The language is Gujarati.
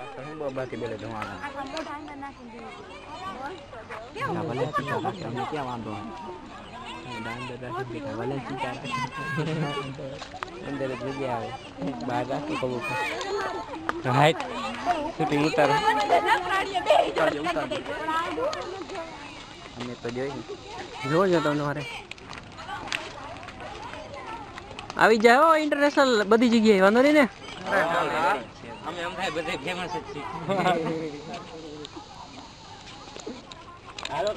બોલે મોઢા અંદર નાખીને દેવું. ના ભલે સીધા રાખે ક્યાં વાંધો રાખી દીધા ભલે સીધા અંદર જગ્યા આવે બહાર રાખી કબૂતર રાઈટ શૂટિંગ ઉતારો. અમે તો જોઈ જોજો તમને મારે આવી જાય હો ઇન્ટરનેશનલ બધી જગ્યાએ વાંધો નહીં ને? અમે એમ થાય બધે ફેમસ જ છીએ. હાલો